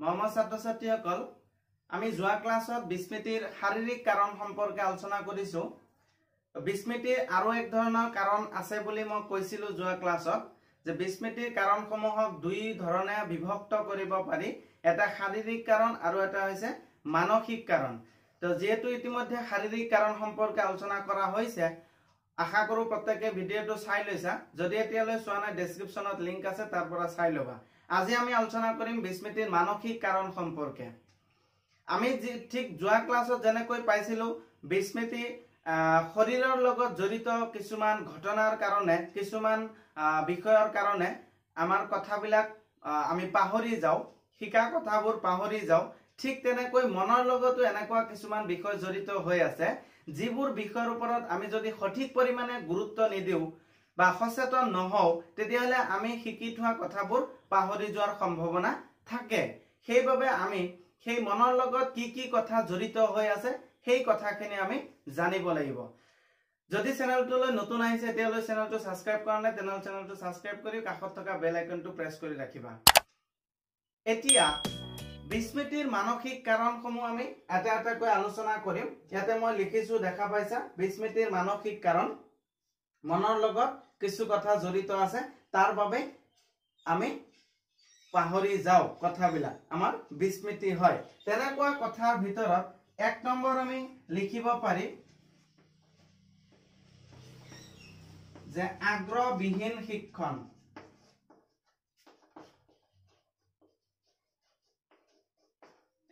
মৰমৰ ছাত্ৰ ছাত্ৰীসকল আমি যোৱা ক্লাছত বিস্মৃতিৰ শাৰীৰিক কাৰণ সম্পৰ্কে আলোচনা কৰিছো। বিস্মৃতিৰ আৰু এক ধৰণৰ কাৰণ আছে বুলি মই কৈছিলো যোৱা ক্লাছত যে বিস্মৃতিৰ কাৰণসমূহক দুই ধৰণে বিভক্ত কৰিব পাৰি। এটা শাৰীৰিক কাৰণ আৰু এটা হৈছে মানসিক কাৰণ। তো যিহেতু ইতিমধ্যে শাৰীৰিক কাৰণ সম্পৰ্কে আলোচনা কৰা হৈছে আশা কৰো প্ৰত্যেকে ভিডিঅ'টো চাই লৈছা। যদি এতিয়ালৈ চোৱা নাই ডেছক্ৰিপশ্যনত লিংক আছে তাৰ পৰা চাই ল'বা। আজি আমি আলোচনা কৰিম বিস্মৃতিৰ মানসিক কাৰণ সম্পৰ্কে। আমি ঠিক যোৱা ক্লাছত যেনেকৈ পাইছিলো বিস্মৃতি শৰীৰৰ লগত জড়িত কিছুমান ঘটনাৰ কাৰণে কিছুমান বিষয়ৰ কাৰণে আমাৰ কথাবিলাক আমি পাহৰি যাওঁ শিকা কথাবোৰ পাহৰি যাওঁ। ঠিক তেনেকৈ মনৰ লগতো এনেকুৱা কিছুমান বিষয় জড়িত হৈ আছে যিবোৰ বিষয়ৰ ওপৰত আমি যদি সঠিক পৰিমাণে গুৰুত্ব নিদিওঁ বা সচেতন নহওঁ তেতিয়াহ'লে আমি শিকি থোৱা কথাবোৰ পাহৰি যোৱাৰ সম্ভাৱনা থাকে। সেইবাবে আমি সেই মনৰ লগত কি কি কথা জড়িত হৈ আছে সেই কথাখিনি আমি জানিব লাগিব। যদি চেনেলটোলৈ নতুন আহিছে তেতিয়ালৈ চেনেলটো ছাবস্ক্ৰাইব কৰা নাই তেনেহ'লে চেনেলটো ছাবস্ক্ৰাইব কৰি কাষত থকা বেল আইকনটো প্ৰেছ কৰি ৰাখিবা। এতিয়া বিস্মৃতিৰ মানসিক কাৰণসমূহ আমি এটা এটাকৈ আলোচনা কৰিম। ইয়াতে মই লিখিছো দেখা পাইছা বিস্মৃতিৰ মানসিক কাৰণ মনৰ লগত কিছু কথা জড়িত আছে। তাৰ বাবে আমি পাহৰি যাওঁ কথাবিলাক। আমাৰ বিস্মৃতি হয়। তেনেকুৱা কথাৰ ভিতৰত এক নম্বৰ আমি লিখিব পাৰিম যে আগ্ৰহবিহীন শিক্ষণ।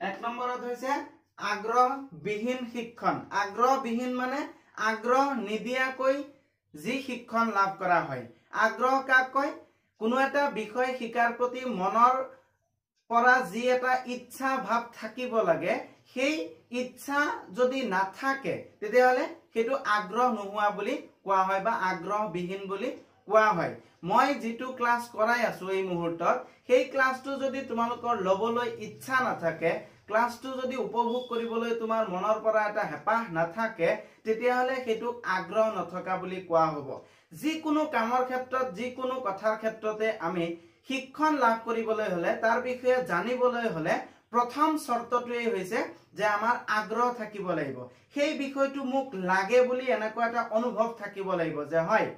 এক নম্বৰত হৈছে আগ্ৰহবিহীন শিক্ষণ। আগ্ৰহবিহীন মানে আগ্ৰহ নিদিয়াকৈ যি শিক্ষণ লাভ কৰা হয়। আগ্ৰহ কাক কয়? কোনো এটা বিষয় শিকাৰ প্ৰতি মনৰ পৰা যি এটা ইচ্ছা ভাৱ থাকিব লাগে সেই ইচ্ছা যদি নাথাকে তেতিয়াহ'লে সেইটো আগ্ৰহ নোহোৱা বুলি কোৱা হয় বা আগ্ৰহবিহীন বুলি কোৱা হয়। মই যিটো ক্লাছ কৰাই আছো এই মুহূৰ্তত সেই ক্লাছটো যদি তোমালোকৰ ল'বলৈ ইচ্ছা নাথাকে ক্লাছটো যদি উপভোগ কৰিবলৈ তোমাৰ মনৰ পৰা এটা হেঁপাহ নাথাকে তেতিয়াহ'লে সেইটোক আগ্ৰহ নথকা বুলি কোৱা হ'ব। যিকোনো কামৰ ক্ষেত্ৰত যিকোনো কথাৰ ক্ষেত্ৰতে আমি শিক্ষণ লাভ কৰিবলৈ হ'লে তাৰ বিষয়ে জানিবলৈ হ'লে প্ৰথম চৰ্তটোৱেই হৈছে যে আমাৰ আগ্ৰহ থাকিব লাগিব। সেই বিষয়টো মোক লাগে বুলি এনেকুৱা এটা অনুভৱ থাকিব লাগিব যে হয়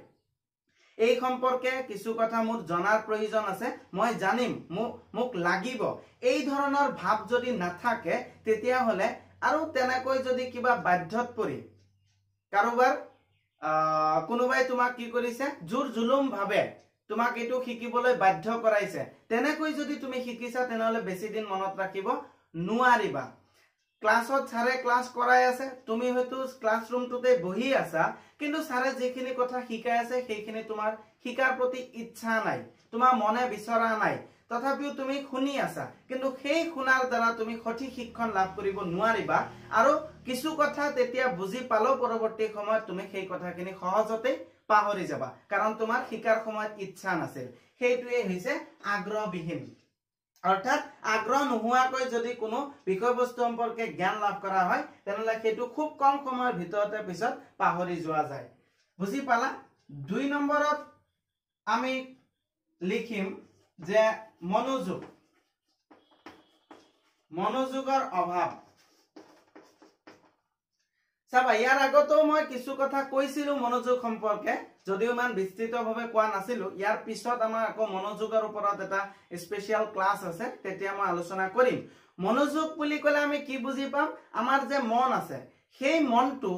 এই সম্পৰ্কে কিছু কথা মোৰ জনাৰ প্ৰয়োজন আছে মই জানিম মোক লাগিব। এই ধৰণৰ ভাৱ যদি নাথাকে তেতিয়াহ'লে আৰু তেনেকৈ যদি কিবা বাধ্যত পৰি কাৰোবাৰ কোনোবাই তোমাক কি কৰিছে? জোৰ জুলুম ভাৱে তোমাক এইটো শিকিবলৈ বাধ্য কৰাইছে। তেনেকৈ যদি তুমি শিকিছা তেনেহ'লে বেছি দিন মনত ৰাখিব নোৱাৰিবা। ক্লাছত ছাৰে ক্লাছ কৰাই আছে তুমি হয়তো ক্লাছৰুমটোতে বহি আছা কিন্তু ছাৰে যিখিনি কথা শিকাই আছে সেইখিনি তোমাৰ শিকাৰ প্ৰতি ইচ্ছা নাই তোমাৰ মনে বিচৰা নাই। তথাপিও তুমি শুনি আছা। কিন্তু সেই শুনাৰ দ্বাৰা তুমি সঠিক শিক্ষণ লাভ কৰিব নোৱাৰিবা। আৰু কিছু কথা তেতিয়া বুজি পালেও পৰৱৰ্তী সময়ত তুমি সেই কথাখিনি সহজতে পাহৰি যাবা। কাৰণ তোমাৰ শিকাৰ সময়ত ইচ্ছা নাছিল। সেইটোৱে হৈছে আগ্ৰহবিহীন। অৰ্থাৎ আগ্ৰহ নোহোৱাকৈ যদি কোনো বিষয়বস্তু সম্পৰ্কে জ্ঞান লাভ কৰা হয় তেনেহ'লে সেইটো খুব কম সময়ৰ ভিতৰতে পিছত পাহৰি যোৱা যায়। বুজি পালা? দুই নম্বৰত আমি লিখিম যে মনোযোগ। মনোযোগৰ অভাৱ। চাবা ইয়াৰ আগতেও মই কিছু কথা কৈছিলো মনোযোগ সম্পৰ্কে যদিও ইমান বিস্তৃতভাৱে কোৱা নাছিলো। ইয়াৰ পিছত আমাৰ আকৌ মনোযোগৰ ওপৰত এটা স্পেচিয়েল ক্লাছ আছে তেতিয়া মই আলোচনা কৰিম। মনোযোগ বুলি ক'লে আমি কি বুজি পাম? আমাৰ যে মন আছে সেই মনটো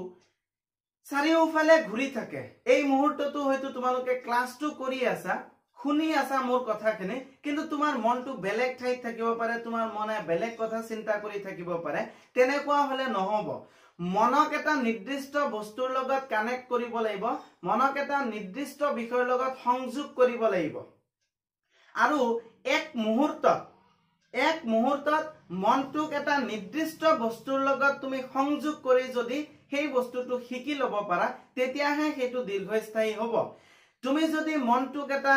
চাৰিওফালে ঘূৰি থাকে। এই মুহূৰ্ততো হয়তো তোমালোকে ক্লাছটো কৰি আছা। শুনি আছা মোৰ কথাখিনি কিন্তু তোমাৰ মনটো বেলেগ ঠাইত থাকিব পাৰে তোমাৰ মনে বেলেগ কথা চিন্তা কৰি থাকিব পাৰে তেনেকুৱা হলে নহব। মনক এটা নিৰ্দিষ্ট বস্তুৰ লগত কানেক্ট কৰিব লাগিব মনক এটা নিৰ্দিষ্ট বিষয়ৰ লগত সংযোগ কৰিব লাগিব। আৰু এক মুহূৰ্তত এক মুহূৰ্তত মনটোক এটা নিৰ্দিষ্ট বস্তুৰ লগত তুমি সংযোগ কৰি যদি সেই বস্তুটো শিকি ল'ব পাৰা তেতিয়াহে সেইটো দীৰ্ঘস্থায়ী হ'ব। তুমি যদি মনটোক এটা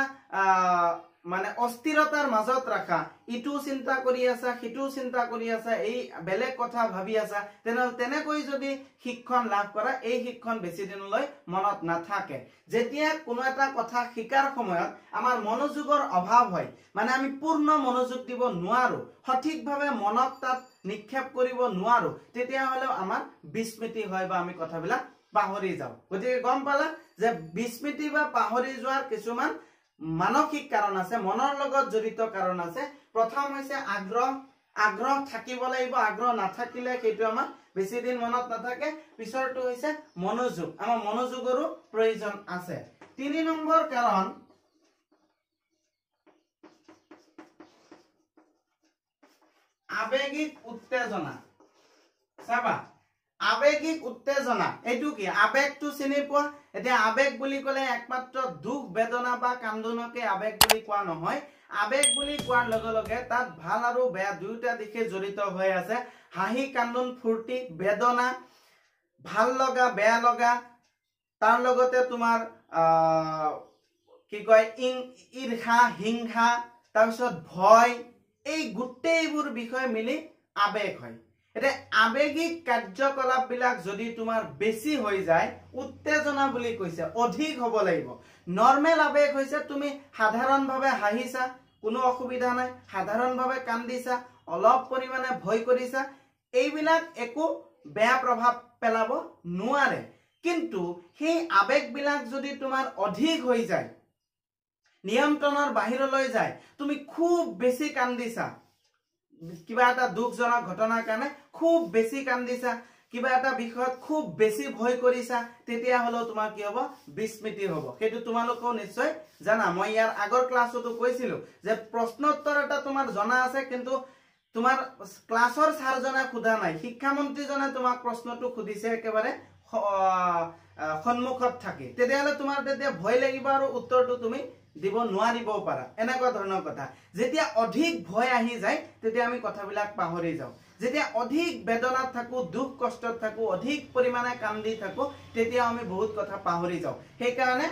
মানে অস্থিৰতাৰ মাজত ৰাখা ইটো চিন্তা কৰি আছা সিটো চিন্তা কৰি আছা এই বেলেগ কথা ভাবি আছা তেনেকৈ যদি শিক্ষণ লাভ কৰা এই শিক্ষণ বেছি দিনলৈ মনত নাথাকে। যেতিয়া কোনো এটা কথা শিকাৰ সময়ত আমাৰ মনোযোগৰ অভাৱ হয় মানে আমি পূৰ্ণ মনোযোগ দিব নোৱাৰো সঠিকভাৱে মনত তাত নিক্ষেপ কৰিব নোৱাৰো তেতিয়াহ'লেও আমাৰ বিস্মৃতি হয় বা আমি কথাবিলাক পাহৰি যাওঁ। গতিকে গম পালা? যে বিস্মৃতি বা পাহৰি যোৱাৰ কিছুমান মানসিক কাৰণ আছে মনৰ লগত জড়িত কাৰণ আছে। প্ৰথম হৈছে আগ্ৰহ আগ্ৰহ থাকিব লাগিব আগ্ৰহ নাথাকিলে সেইটো আমাৰ বেছি দিন মনত নাথাকে। পিছৰটো হৈছে মনোযোগ আমাৰ মনোযোগৰো প্ৰয়োজন আছে। তিনি নম্বৰ কাৰণ আবেগিক উত্তেজনা। চাবা আবেগিক উত্তেজনা। এইটো কি? আবেগটো চিনি পোৱা? এতিয়া আবেগ বুলি ক'লে একমাত্ৰ দুখ বেদনা বা কান্দোনকে আবেগ বুলি কোৱা নহয়। আবেগ বুলি কোৱাৰ লগে লগে তাত ভাল আৰু বেয়া দুয়োটা দিশে জড়িত হৈ আছে। হাঁহি কান্দোন ফূৰ্তি বেদনা ভাল লগা বেয়া লগা তাৰ লগতে তোমাৰ কি কয় ইং ঈৰ্ষা হিংসা তাৰপিছত ভয় এই গোটেইবোৰ বিষয় মিলি আবেগ হয়। এতিয়া আবেগিক কাৰ্যকলাপ বিলাক যদি তোমাৰ বেছি হৈ যায় উত্তেজনা বুলি কৈছে অধিক হ'ব লাগিব। নৰ্মেল আবেগ হৈছে তুমি সাধাৰণভাৱে হাঁহিছা কোনো অসুবিধা নাই সাধাৰণভাৱে কান্দিছা অলপ পৰিমাণে ভয় কৰিছা এইবিলাক একো বেয়া প্ৰভাৱ পেলাব নোৱাৰে। কিন্তু সেই আবেগবিলাক যদি তোমাৰ অধিক হৈ যায় নিয়ন্ত্ৰণৰ বাহিৰলৈ যায় তুমি খুব বেছি কান্দিছা কিবা এটা দুখজনক ঘটনাৰ কাৰণে খুব বেছি কান্দিছা কিবা এটা বিষয়ত খুব বেছি ভয় কৰিছা তেতিয়াহ'লেও তোমাৰ কি হ'ব? বিস্মৃতি হ'ব। সেইটো তোমালোকেও নিশ্চয় জানা। মই ইয়াৰ আগৰ ক্লাছতো কৈছিলো যে প্ৰশ্নোত্তৰ এটা তোমাৰ জনা আছে কিন্তু তোমাৰ ক্লাছৰ ছাৰজনে সোধা নাই। শিক্ষামন্ত্ৰীজনে তোমাক প্ৰশ্নটো সুধিছে একেবাৰে সন্মুখত থাকি। তেতিয়াহ'লে তোমাৰ তেতিয়া ভয় লাগিব আৰু উত্তৰটো তুমি দিব নোৱাৰিবও পাৰা। এনেকুৱা ধৰণৰ কথা। যেতিয়া অধিক ভয় আহি যায় তেতিয়া আমি কথাবিলাক পাহৰি যাওঁ। যেতিয়া অধিক বেদনাত থাকো দুখ কষ্টত থাকো অধিক পৰিমাণে কান্দি থাকো তেতিয়া আমি বহুত কথা পাহৰি যাওঁ। সেইকাৰণে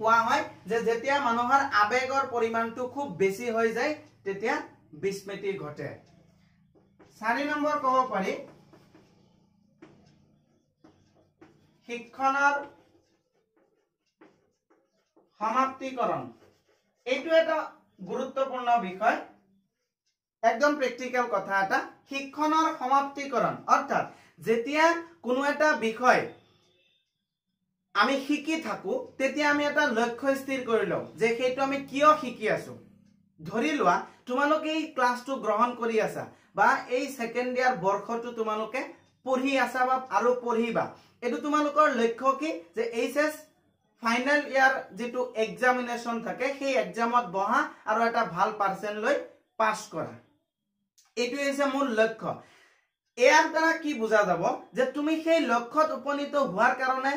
কোৱা হয় যে যেতিয়া মানুহৰ আবেগৰ পৰিমাণটো খুব বেছি হৈ যায় তেতিয়া বিস্মৃতি ঘটে। চাৰি নম্বৰ ক'ব পাৰি শিক্ষণৰ সমাপ্তিকৰণ। এইটো এটা গুৰুত্বপূৰ্ণ বিষয়। একদম প্ৰেক্টিকেল কথা এটা। শিক্ষণৰ সমাপ্তিকৰণ। অৰ্থাৎ যেতিয়া কোনো এটা বিষয় আমি শিকি থাকো তেতিয়া আমি এটা লক্ষ্য স্থিৰ কৰি লওঁ যে সেইটো আমি কিয় শিকি আছো। ধৰি লোৱা তোমালোকে এই ক্লাছটো গ্ৰহণ কৰি আছা বা এই ছেকেণ্ড ইয়াৰ বৰ্ষটো তোমালোকে পঢ়ি আছা বা আৰু পঢ়িবা। এইটো তোমালোকৰ লক্ষ্য কি? যে এইচ এছ ফাইনেল ইয়াৰ যিটো এক্সামিনেশ্যন থাকে সেই এক্সামত বহা আৰু এটা ভাল পাৰ্চেণ্ট লৈ পাছ কৰা। এইটোৱে হৈছে মোৰ লক্ষ্য। ইয়াৰ দ্বাৰা কি বুজা যাব যে তুমি সেই লক্ষ্যত উপনীত হোৱাৰ কাৰণে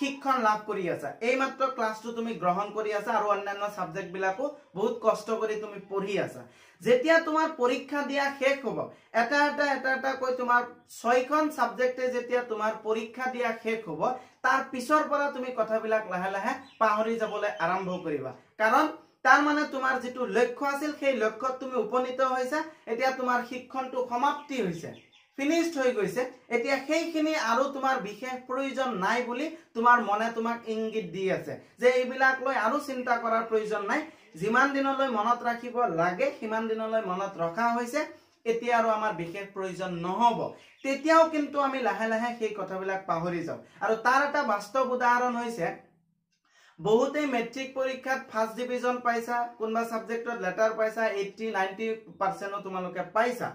শিক্ষণ লাভ কৰি আছা। এইমাত্ৰ ক্লাছটো তুমি গ্ৰহণ কৰি আছা আৰু অন্যান্য ছাবজেক্ট বিলাকো বহুত কষ্ট কৰি তুমি পঢ়ি আছা। যেতিয়া তোমাৰ পৰীক্ষা দিয়া শেষ হ'ব এটা এটা এটা এটা কৈ তোমাৰ ছয়খন ছাবজেক্টে যেতিয়া তোমাৰ পৰীক্ষা দিয়া শেষ হ'ব তাৰ পিছৰ পৰা তুমি কথাবিলাক লাহে লাহে পাহৰি যাবলৈ আৰম্ভ কৰিবা। কাৰণ তাৰ মানে তোমাৰ যিটো লক্ষ্য আছিল সেই লক্ষ্যত তুমি উপনীত হৈছা। এতিয়া তোমাৰ শিক্ষণটো সমাপ্তি হৈছে। ফিনিশ্ড হৈ গৈছে। এতিয়া সেইখিনি আৰু তোমাৰ বিশেষ প্ৰয়োজন নাই বুলি তোমাৰ মনে তোমাক ইংগিত দি আছে যে এইবিলাক লৈ আৰু চিন্তা কৰাৰ প্ৰয়োজন নাই। যিমান দিনলৈ মনত ৰাখিব লাগে সিমান দিনলৈ মনত ৰখা হৈছে। এতিয়া আৰু আমাৰ বিশেষ প্ৰয়োজন নহ'ব। তেতিয়াও কিন্তু আমি লাহে লাহে সেই কথাবিলাক পাহৰি যাওঁ। আৰু তাৰ এটা বাস্তৱ উদাহৰণ হৈছে বহুতেই মেট্ৰিক পৰীক্ষাত ফাৰ্ষ্ট ডিভিজন পাইছা কোনোবা ছাবজেক্টত লেটাৰ পাইছা এইটটি নাইনটি পাৰ্চেণ্টো তোমালোকে পাইছা।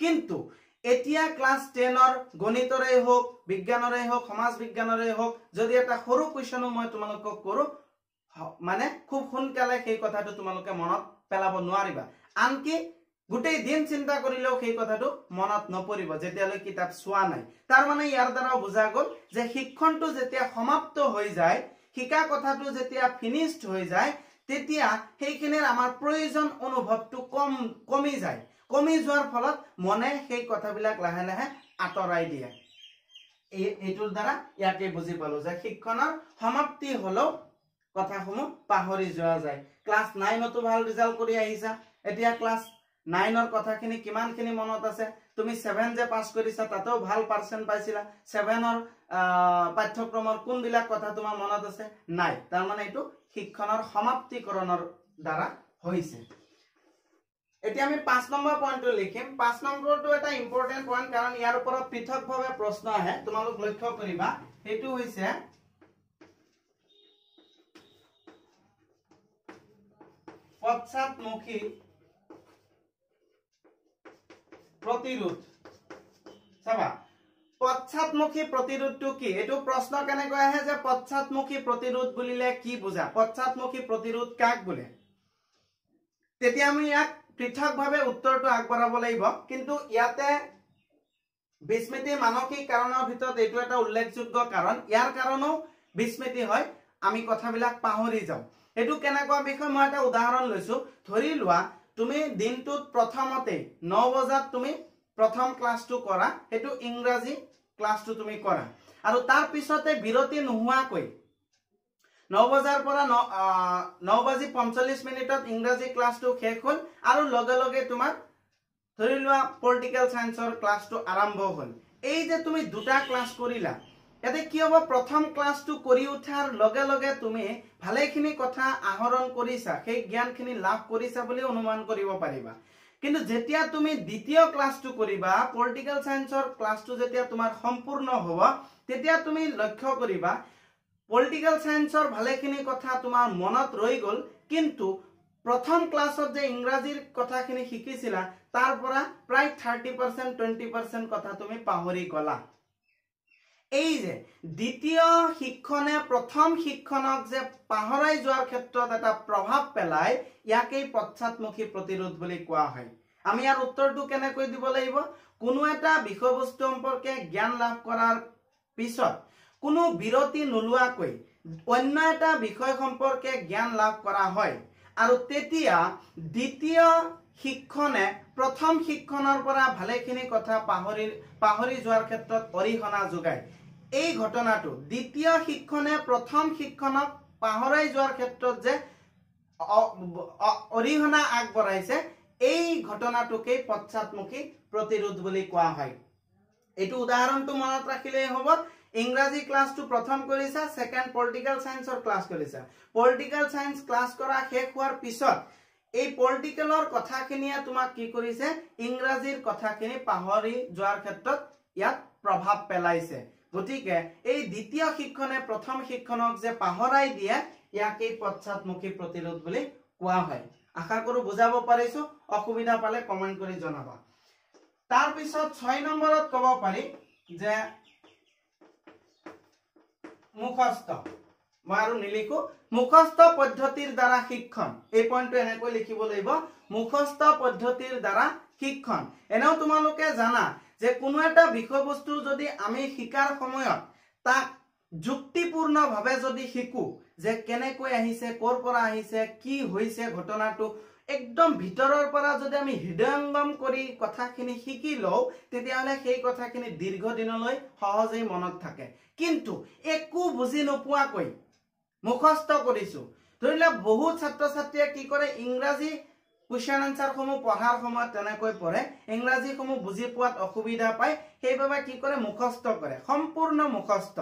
কিন্তু এতিয়া ক্লাছ টেনৰ গণিতৰে হওক বিজ্ঞানৰে হওক সমাজ বিজ্ঞানৰে হওক যদি এটা সৰু কুৱেশ্যনো মই তোমালোকক কৰো মানে খুব সোনকালে সেই কথাটো তোমালোকে মনত পেলাব নোৱাৰিবা। আনকি গোটেই দিন চিন্তা কৰিলেও সেই কথাটো মনত নপৰিব যেতিয়ালৈ কিতাপ চোৱা নাই। তাৰ মানে ইয়াৰ দ্বাৰাও বুজা গ'ল যে শিক্ষণটো যেতিয়া সমাপ্ত হৈ যায় শিকা কথাটো যেতিয়া ফিনিশ্ড হৈ যায় তেতিয়া সেইখিনিৰ আমাৰ প্ৰয়োজন অনুভৱটো কম কমি যায়। কমি যোৱাৰ ফলত মনে সেই কথাবিলাক লাহে লাহে আঁতৰাই দিয়ে। এইটোৰ দ্বাৰা ইয়াকে বুজি পালো যে শিক্ষণৰ সমাপ্তি হলেও কথাসমূহ পাহৰি যোৱা যায়। ক্লাছ নাইনতো ভাল ৰিজাল্ট কৰি আহিছা। এতিয়া ক্লাছ নাইনৰ কথাখিনি কিমানখিনি মনত আছে? তুমি ছেভেন যে পাছ কৰিছা তাতেও ভাল পাৰ্চেণ্ট পাইছিলা। ছেভেনৰ পাঠ্যক্ৰমৰ কোনবিলাক কথা তোমাৰ মনত আছে? নাই। তাৰমানে এইটো শিক্ষণৰ সমাপ্তিকৰণৰ দ্বাৰা হৈছে। এতিয়া আমি পাঁচ নম্বৰ পইণ্টটো লিখিম। পাঁচ নম্বৰটো এটা ইম্পৰ্টেণ্ট পইণ্ট কাৰণ ইয়াৰ ওপৰত পৃথকভাৱে প্ৰশ্ন আহে। তোমালোক লক্ষ্য কৰিবা। সেইটো হৈছে পশ্চাদমুখী প্ৰতিৰোধ। চাবা পশ্চাদমুখী প্ৰতিৰোধটো কি? এইটো প্ৰশ্ন কেনেকৈ আহে যে পশ্চাদমুখী প্ৰতিৰোধ বুলিলে কি বুজা? পশ্চাদমুখী প্ৰতিৰোধ কাক বোলে? তেতিয়া আমি ইয়াক পৃথকভাৱে উত্তৰটো আগবঢ়াব লাগিব। কিন্তু ইয়াতে বিস্মৃতি মানসিক কাৰণৰ ভিতৰত এইটো এটা উল্লেখযোগ্য কাৰণ। ইয়াৰ কাৰণেও বিস্মৃতি হয়। আমি কথাবিলাক পাহৰি যাওঁ। এইটো কেনেকুৱা বিষয় মই এটা উদাহৰণ লৈছো। ধৰি লোৱা তুমি দিনটোত প্ৰথমতে ন বজাত তুমি প্ৰথম ক্লাছটো কৰা। সেইটো ইংৰাজী ক্লাছটো তুমি কৰা। আৰু তাৰ পিছতে বিৰতি নোহোৱাকৈ ন বজাৰ পৰা ন বাজি পঞ্চল্লিছ মিনিটত ইংৰাজী ক্লাছটো শেষ হ'ল আৰু লগে লগে তোমাৰ ধৰি লোৱা পলিটিকেল চায়েন্সৰ ক্লাছটো আৰম্ভ হ'ল। এই যে তুমি দুটা ক্লাছ কৰিলা ইয়াতে কি হ'ব? প্ৰথম ক্লাছটো কৰি উঠাৰ লগে লগে তুমি ভালেখিনি কথা আহৰণ কৰিছা সেই জ্ঞানখিনি লাভ কৰিছা বুলি অনুমান কৰিব পাৰিবা। কিন্তু যেতিয়া তুমি দ্বিতীয় ক্লাছটো কৰিবা পলিটিকেল চায়েন্সৰ ক্লাছটো যেতিয়া তোমাৰ সম্পূৰ্ণ হ'ব তেতিয়া তুমি লক্ষ্য কৰিবা পলিটিকেল চায়েন্সৰ ভালেখিনি কথা তোমাৰ মনত ৰৈ গ'ল কিন্তু প্ৰথম ক্লাছত যে ইংৰাজীৰ কথাখিনি শিকিছিলা তাৰ পৰা প্ৰায় থাৰ্টি পাৰ্চেণ্ট টুৱেণ্টি পাৰ্চেণ্ট কথা তুমি পাহৰি গ'লা। এই যে দ্বিতীয় শিক্ষণে প্ৰথম শিক্ষণক যে পাহৰাই যোৱাৰ ক্ষেত্ৰত এটা প্ৰভাৱ পেলাই ইয়াকেই পশ্চাদমুখী প্ৰতিৰোধ বুলি কোৱা হয়। আমি ইয়াৰ উত্তৰটো কেনেকৈ দিব লাগিব? কোনো এটা বিষয়বস্তু সম্পৰ্কে জ্ঞান লাভ কৰাৰ পিছত কোনো বিৰতি নোলোৱাকৈ অন্য এটা বিষয় সম্পৰ্কে জ্ঞান লাভ কৰা হয়। আৰু তেতিয়া দ্বিতীয় শিক্ষণে প্ৰথম শিক্ষণৰ পৰা ভালেখিনি কথা পাহৰি পাহৰি যোৱাৰ ক্ষেত্ৰত অৰিহণা যোগায়। এই ঘটনাটো দ্বিতীয় শিক্ষণে প্ৰথম শিক্ষণক পাহৰাই যোৱাৰ ক্ষেত্ৰত যে অৰিহণা আগবঢ়াইছে এই ঘটনাটোকেই পশ্চাদমুখী প্ৰতিৰোধ বুলি কোৱা হয়। এইটো উদাহৰণটো মনত ৰাখিলেই হ'ব। ইংৰাজী ক্লাছটো প্ৰথম কৰিছা ছেকেণ্ড পলিটিকেল চায়েন্সৰ ক্লাছ কৰিছা। পলিটিকেল চায়েন্স ক্লাছ কৰা শেষ হোৱাৰ পিছত এই পলিটিকেলৰ কথাখিনিয়ে তোমাক কি কৰিছে? ইংৰাজীৰ কথাখিনি পাহৰি যোৱাৰ ক্ষেত্ৰত ইয়াত প্ৰভাৱ পেলাইছে। গতিকে এই দ্বিতীয় শিক্ষণে প্ৰথম শিক্ষণক যে পাহৰাই দিয়ে ইয়াক এই পশ্চাদমুখী প্ৰতিৰোধ বুলি কোৱা হয়। আশা কৰো বুজাব পাৰিছো অসুবিধা পালে কমেণ্ট কৰি জনাবা। তাৰপিছত ছয় নম্বৰত ক'ব পাৰি যে মুখস্থ। মই আৰু নিলিখো। মুখস্থ পদ্ধতিৰ দ্বাৰা শিক্ষণ। এই পইণ্টটো এনেকৈ লিখিব লাগিব। মুখস্থ পদ্ধতিৰ দ্বাৰা শিক্ষণ। এনেও তোমালোকে জানা যে কোনো এটা বিষয়বস্তু যদি আমি শিকাৰ সময়ত তাক যুক্তিপূৰ্ণভাৱে যদি শিকো যে কেনেকৈ আহিছে ক'ৰ পৰা আহিছে কি হৈছে ঘটনাটো একদম ভিতৰৰ পৰা যদি আমি হৃদয়ংগম কৰি কথাখিনি শিকি লওঁ তেতিয়াহ'লে সেই কথাখিনি দীৰ্ঘদিনলৈ সহজেই মনত থাকে। কিন্তু একো বুজি নোপোৱাকৈ মুখস্থ কৰিছো। ধৰি লওক বহুত ছাত্ৰ ছাত্ৰীয়ে কি কৰে ইংৰাজী কুৱেশ্যন এনচাৰসমূহ পঢ়াৰ সময়ত তেনেকৈ পঢ়ে। ইংৰাজীসমূহ বুজি পোৱাত অসুবিধা পায়। সেইবাবে কি কৰে মুখস্থ কৰে। সম্পূৰ্ণ মুখস্থ।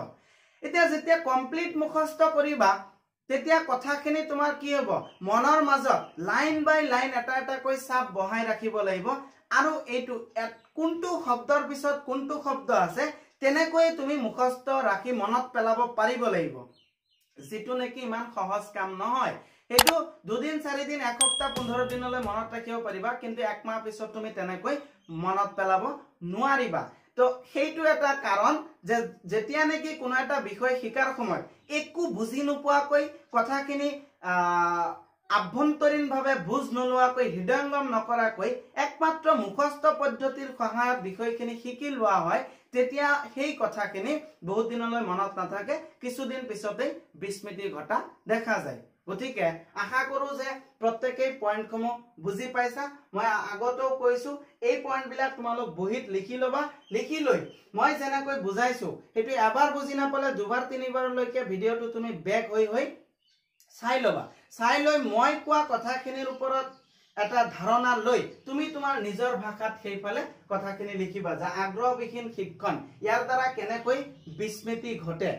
এতিয়া যেতিয়া কমপ্লিট মুখস্থ কৰিবা তেতিয়া কথাখিনি তোমাৰ কি হ'ব? মনৰ মাজত লাইন বাই লাইন এটা এটাকৈ চাপ বহাই ৰাখিব লাগিব। আৰু এইটো কোনটো শব্দৰ পিছত কোনটো শব্দ আছে তেনেকৈয়ে তুমি মুখস্থ ৰাখি মনত পেলাব পাৰিব লাগিব। যিটো নেকি ইমান সহজ কাম নহয়। সেইটো দুদিন চাৰিদিন এসপ্তাহ পোন্ধৰ দিনলৈ মনত ৰাখিব পাৰিবা কিন্তু একমাহ পিছত তুমি তেনেকৈ মনত পেলাব নোৱাৰিবা। তো সেইটো এটা কাৰণ যে যেতিয়া নেকি কোনো এটা বিষয় শিকাৰ সময়ত একো বুজি নোপোৱাকৈ কথাখিনি আভ্যন্তৰীণভাৱে বুজ নোলোৱাকৈ হৃদয়ংগম নকৰাকৈ একমাত্ৰ মুখস্থ পদ্ধতিৰ সহায়ত বিষয়খিনি শিকি লোৱা হয় তেতিয়া সেই কথাখিনি বহুত দিনলৈ মনত নাথাকে। কিছুদিন পিছতেই বিস্মৃতি ঘটা দেখা যায়। গতিকে আশা কৰো যে প্ৰত্যেকেই পইণ্টসমূহ বুজি পাইছা? মই আগতেও কৈছো এই পইণ্টবিলাক তোমালোক বহীত লিখি ল'বা লিখি লৈ মই যেনেকৈ বুজাইছো সেইটো এবাৰ বুজি নাপালে দুবাৰ তিনিবাৰলৈকে ভিডিঅ'টো তুমি বেক হৈ হৈ চাই ল'বা। চাই লৈ মই কোৱা কথাখিনিৰ ওপৰত এটা ধাৰণা লৈ তুমি তোমাৰ নিজৰ ভাষাত সেইফালে কথাখিনি লিখিবা। যে আগ্ৰহবিহীন শিক্ষণ ইয়াৰ দ্বাৰা কেনেকৈ বিস্মৃতি ঘটে?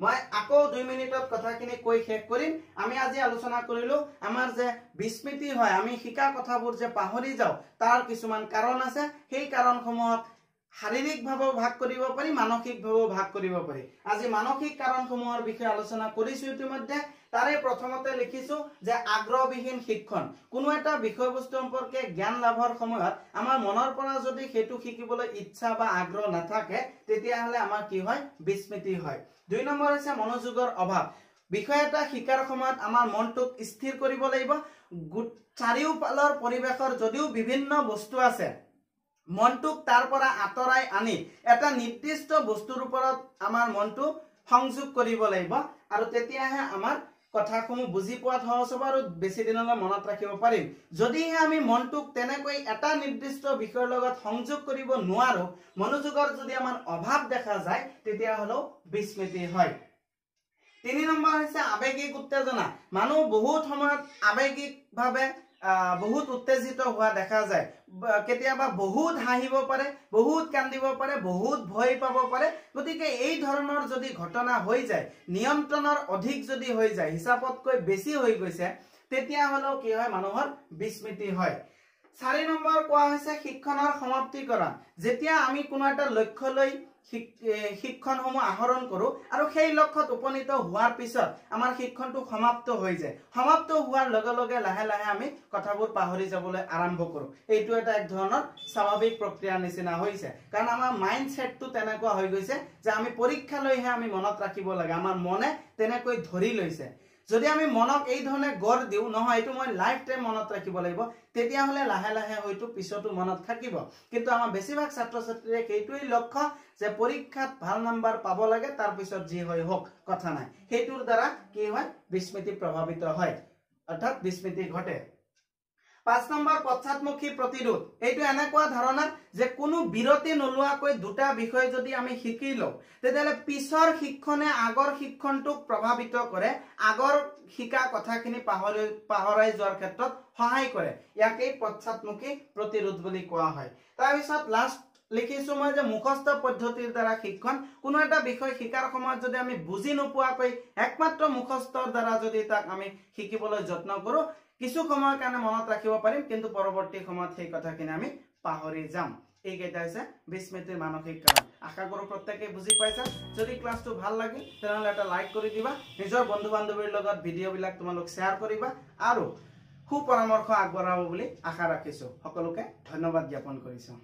মই আকৌ দুই মিনিটত কথাখিনি কৈ শেষ কৰিম। আমি আজি আলোচনা কৰিলো আমাৰ যে বিস্মৃতি হয় আমি শিকা কথাবোৰ যে পাহৰি যাওঁ তাৰ কিছুমান কাৰণ আছে। সেই কাৰণসমূহত শাৰীৰিকভাৱেও ভাগ কৰিব পাৰি মানসিকভাৱেও ভাগ কৰিব পাৰি। আজি মানসিক কাৰণসমূহৰ বিষয়ে আলোচনা কৰিছো ইতিমধ্যে। তাৰে প্ৰথমতে লিখিছো যে আগ্ৰহবিহীন শিক্ষণ। কোনো এটা বিষয়বস্তু সম্পৰ্কে জ্ঞান লাভৰ সময়ত আমাৰ মনৰ পৰা যদি সেইটো শিকিবলৈ ইচ্ছা বা আগ্ৰহ নাথাকে তেতিয়াহ'লে আমাৰ কি হয়? বিস্মৃতি হয়। দুই নম্বৰ হৈছে মনোযোগৰ অভাৱ। বিষয় এটা শিকাৰ সময়ত আমাৰ মনটোক স্থিৰ কৰিব লাগিব। চাৰিওফালৰ পৰিৱেশৰ যদিও বিভিন্ন বস্তু আছে মনটোক তাৰ পৰা আঁতৰাই আনি এটা নিৰ্দিষ্ট বস্তুৰ ওপৰত আমাৰ মনটো সংযোগ কৰিব লাগিব আৰু তেতিয়াহে আমাৰ কথাসমূহ বুজি পোৱাত সহজ হ'ব আৰু বেছি দিনলৈ মনত ৰাখিব পাৰিম। যদিহে আমি মনটোক তেনেকৈ এটা নিৰ্দিষ্ট বিষয়ৰ লগত সংযোগ কৰিব নোৱাৰো মনোযোগৰ যদি আমাৰ অভাৱ দেখা যায় তেতিয়াহ'লেও বিস্মৃতি হয়। তিনি নম্বৰ হৈছে আৱেগিক উত্তেজনা। মানুহ বহুত সময়ত আৱেগিকভাৱে বহুত উত্তেজিত হোৱা দেখা যায়। কেতিয়াবা বহুত হাঁহিব পাৰে বহুত কান্দিব পাৰে বহুত ভয় পাব পাৰে। গতিকে এই ধৰণৰ যদি ঘটনা হৈ যায় নিয়ন্ত্ৰণৰ অধিক যদি হৈ যায় হিচাপতকৈ বেছি হৈ গৈছে তেতিয়াহ'লেও কি হয় মানুহৰ বিস্মৃতি হয়। চাৰি নম্বৰ কোৱা হৈছে শিক্ষণৰ সমাপ্তিকৰণ। যেতিয়া আমি কোনো এটা লক্ষ্য লৈ শিক্ষণসমূহ আহৰণ কৰোঁ আৰু সেই লক্ষ্যত উপনীত হোৱাৰ পিছত আমাৰ শিক্ষণটো সমাপ্ত হৈ যায়। সমাপ্ত হোৱাৰ লগে লগে লাহে লাহে আমি কথাবোৰ পাহৰি যাবলৈ আৰম্ভ কৰোঁ। এইটো এটা এক ধৰণৰ স্বাভাৱিক প্ৰক্ৰিয়াৰ নিচিনা হৈছে। কাৰণ আমাৰ মাইণ্ড ছেটটো তেনেকুৱা হৈ গৈছে যে আমি পৰীক্ষালৈহে আমি মনত ৰাখিব লাগে। আমাৰ মনে তেনেকৈ ধৰি লৈছে। যদি আমি মনক এই ধৰণে গঢ় দিওঁ নহয় এইটো মই লাইফ টাইম মনত ৰাখিব লাগিব তেতিয়াহ'লে লাহে লাহে হয়তো পিছতো মনত থাকিব। কিন্তু আমাৰ বেছিভাগ ছাত্ৰ ছাত্ৰীৰে সেইটোৱেই লক্ষ্য যে পৰীক্ষাত ভাল নাম্বাৰ পাব লাগে তাৰপিছত যি হয় হওক কথা নাই। সেইটোৰ দ্বাৰা কি হয়? বিস্মৃতি প্ৰভাৱিত হয়। অৰ্থাৎ বিস্মৃতি ঘটে। পাঁচ নম্বৰ পশ্চাদমুখী প্ৰতিৰোধ। এইটো এনেকুৱা ধাৰণা যে কোনো বিৰতি নোলোৱাকৈ দুটা বিষয় যদি আমি শিকি লওঁ তেতিয়াহ'লে পিছৰ শিক্ষণে আগৰ শিক্ষণটোক প্ৰভাৱিত কৰে আগৰ শিকা কথাখিনি পাহৰি পাহৰাই যোৱাৰ ক্ষেত্ৰত সহায় কৰে। ইয়াকেই পশ্চাদমুখী প্ৰতিৰোধ বুলি কোৱা হয়। তাৰপিছত লাষ্ট লিখিছো মই যে মুখস্থ পদ্ধতিৰ দ্বাৰা শিক্ষণ কোনো এটা বিষয় শিকাৰ সময়ত যদি আমি বুজি নোপোৱাকৈ একমাত্ৰ মুখস্থৰ দ্বাৰা যদি তাক আমি শিকিবলৈ যত্ন কৰোঁ কিছু সময়ৰ কাৰণে মনত ৰাখিব পাৰিম কিন্তু পৰৱৰ্তী সময়ত সেই কথাখিনি আমি পাহৰি যাম। এইকেইটা হৈছে বিস্মৃতিৰ মানসিক কাৰণ আশা কৰোঁ প্ৰত্যেকে বুজি পাইছা। যদি ক্লাছটো ভাল লাগে তেনেহ'লে এটা লাইক কৰি দিবা। নিজৰ বন্ধু বান্ধৱীৰ লগত ভিডিঅ'বিলাক তোমালোক শ্বেয়াৰ কৰিবা আৰু সু পৰামৰ্শ আগবঢ়াব বুলি আশা ৰাখিছোঁ। সকলোকে ধন্যবাদ জ্ঞাপন কৰিছোঁ।